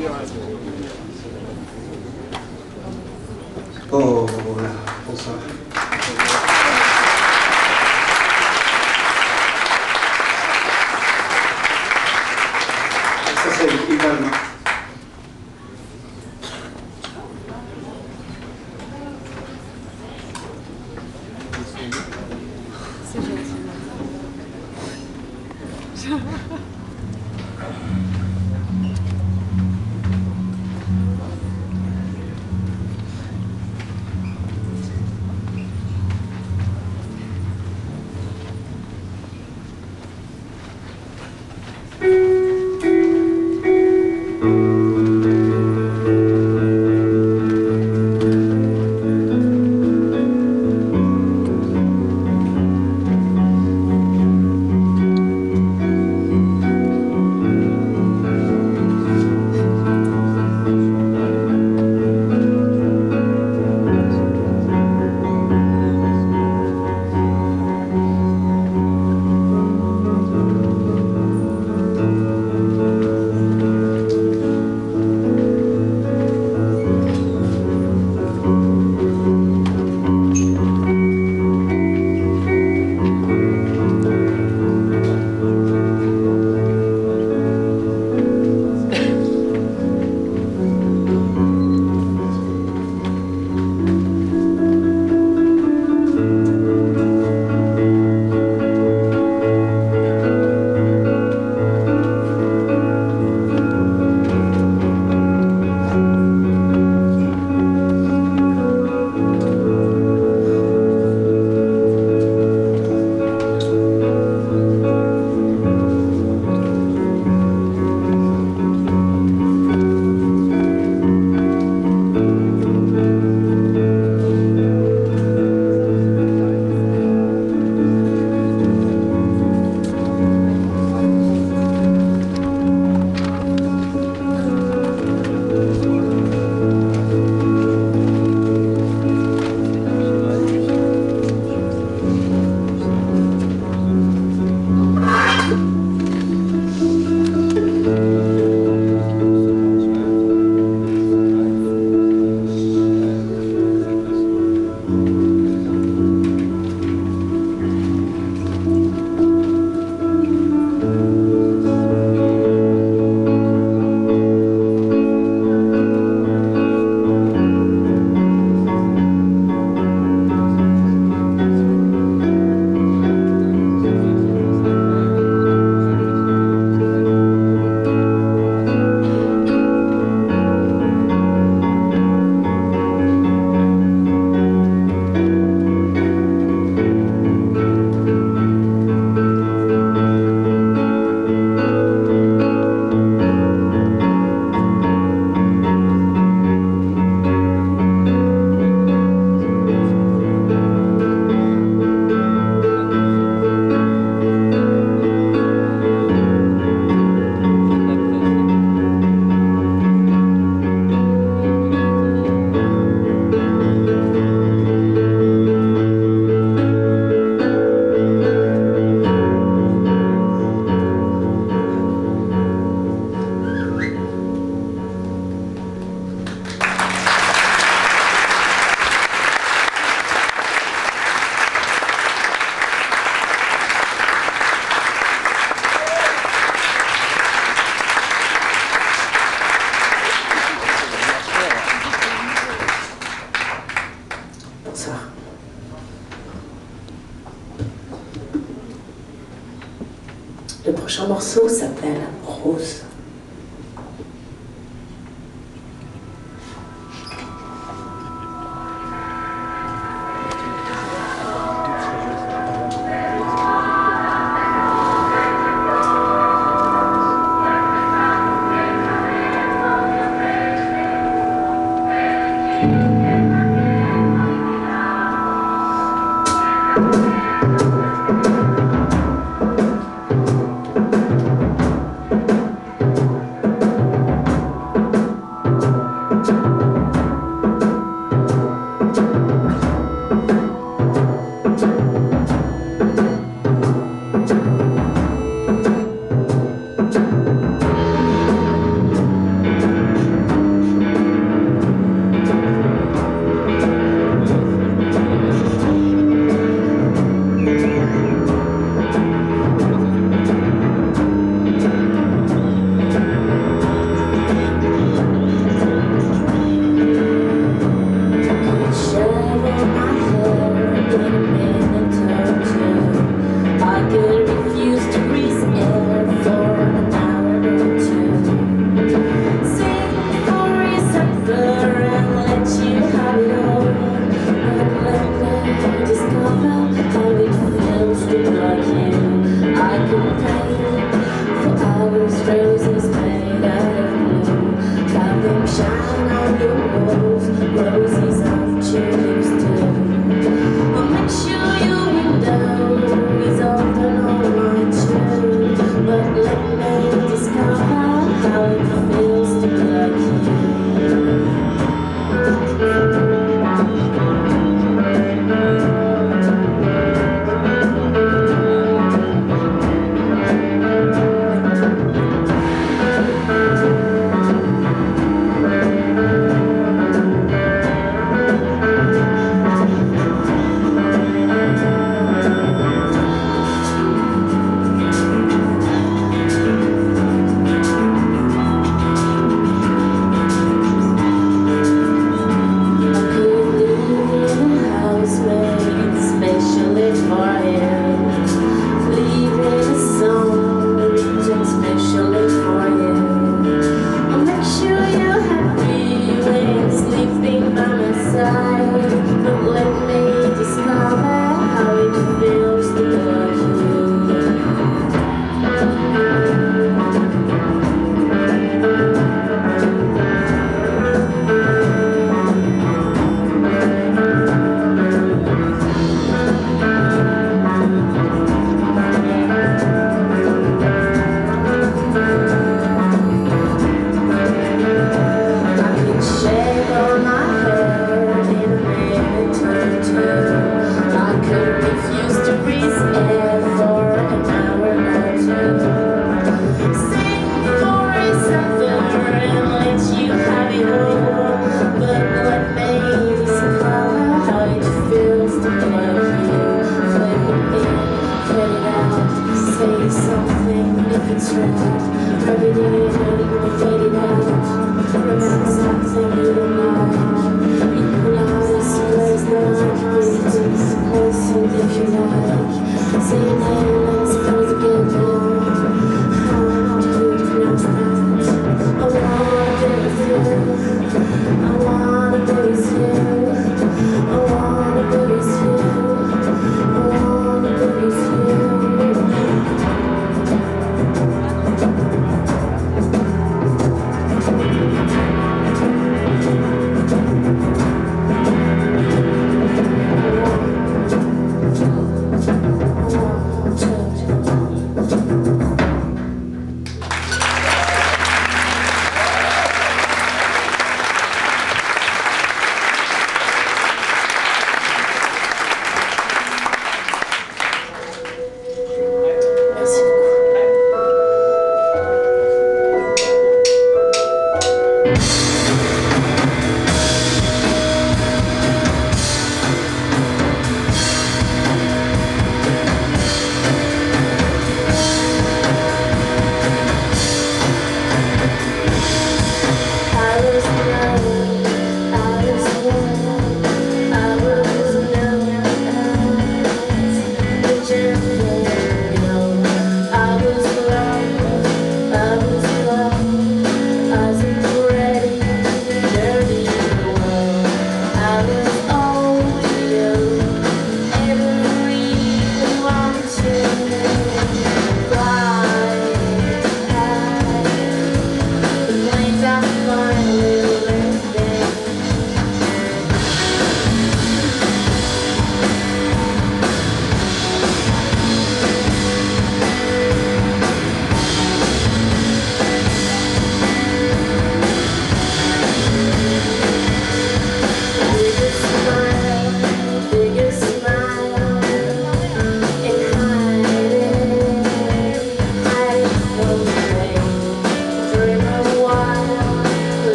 Oh, oh, oh, oh là, bonsoir.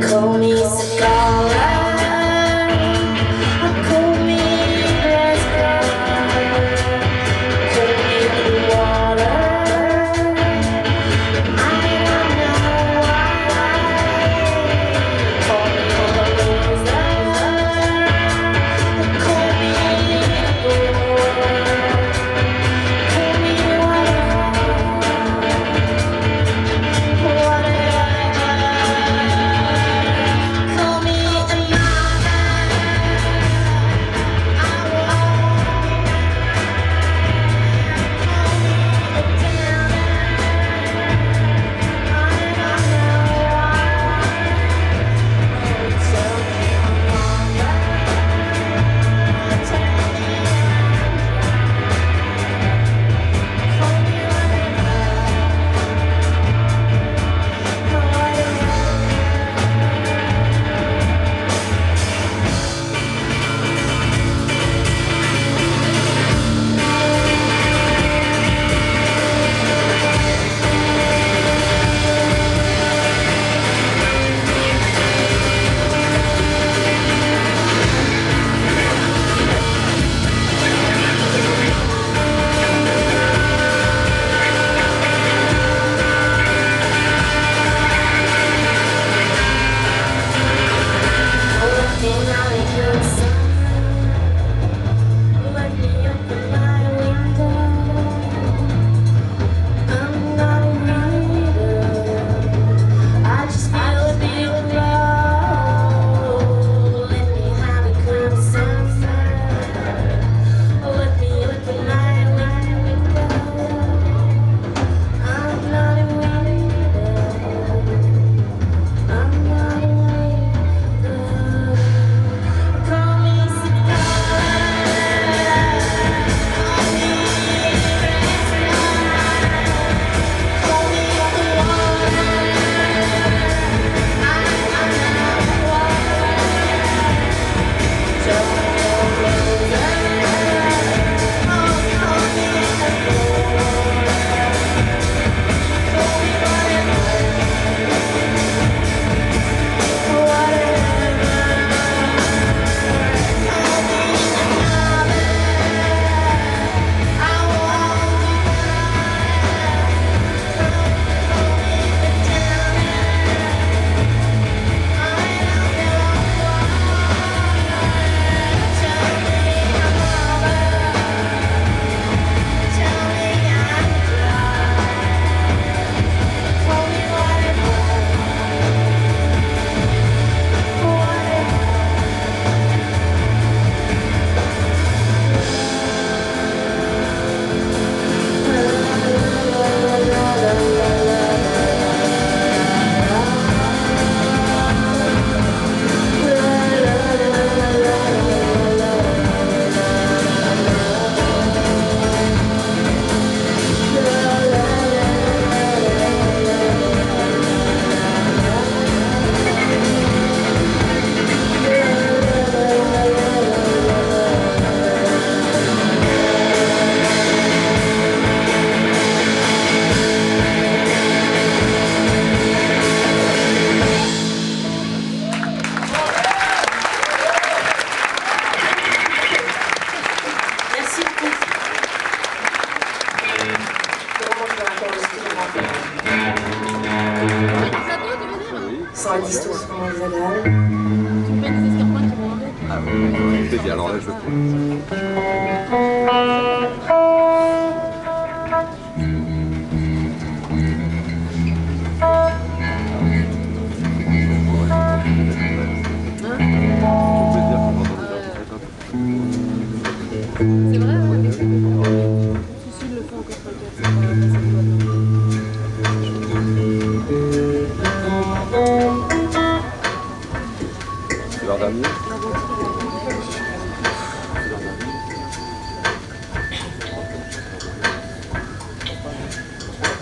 Call me Cigar.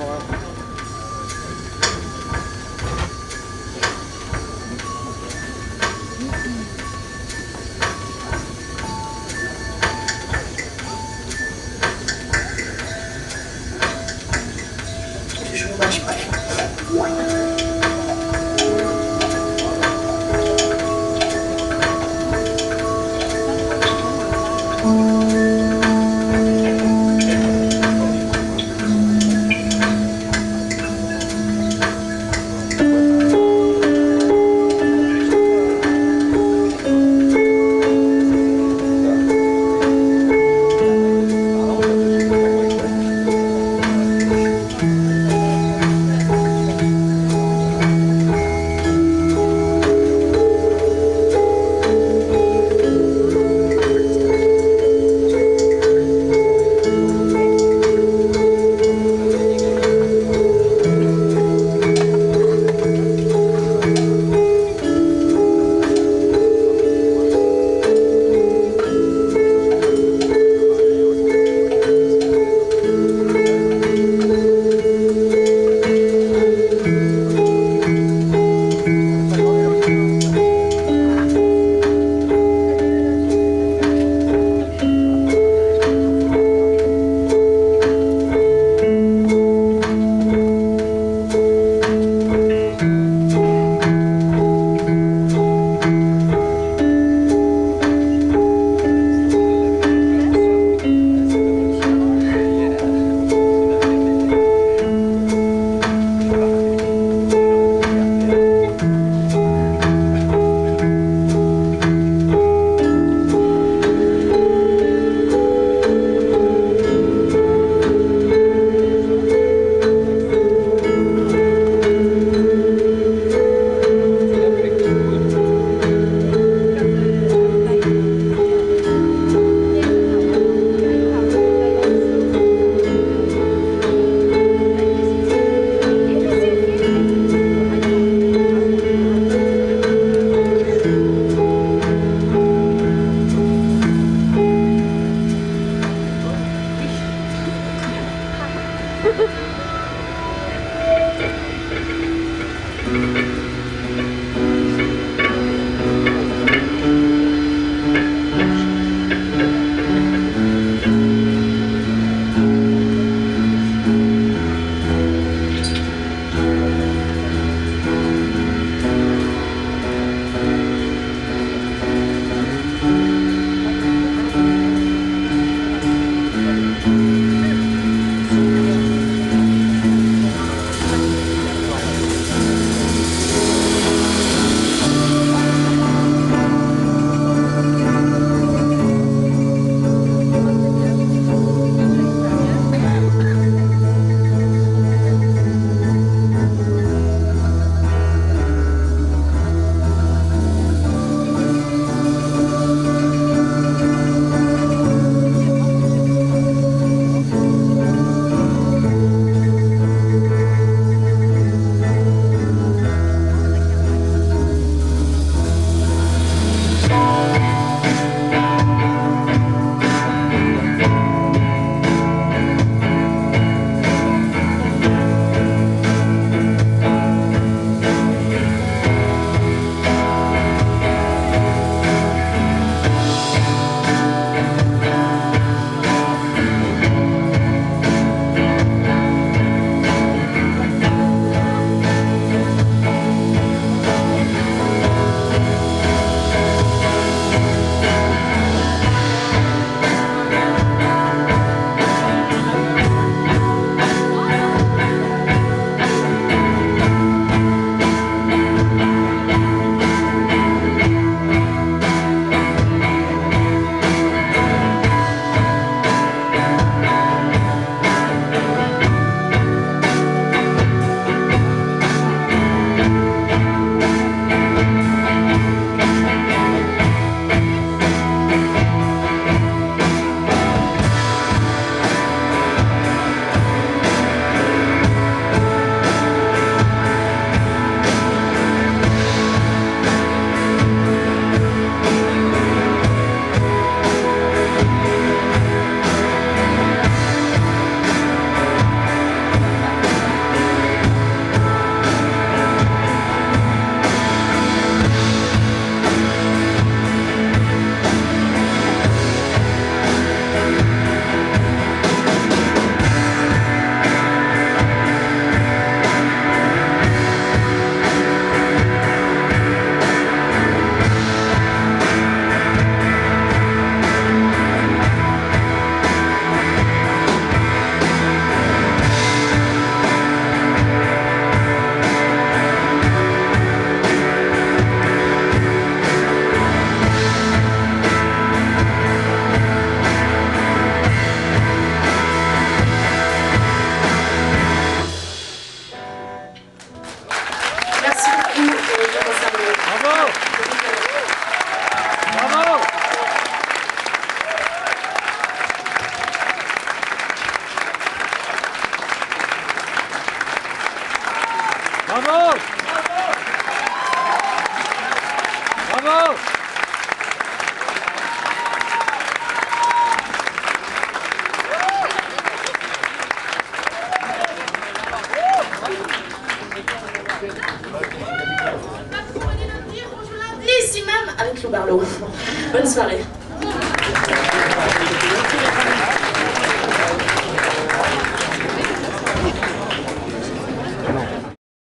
Je